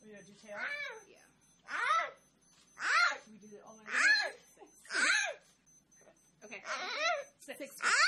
Oh, gonna do tail? Ah! Yeah. Ah! Ah! Should we do it all in Six. Okay. Six. Six.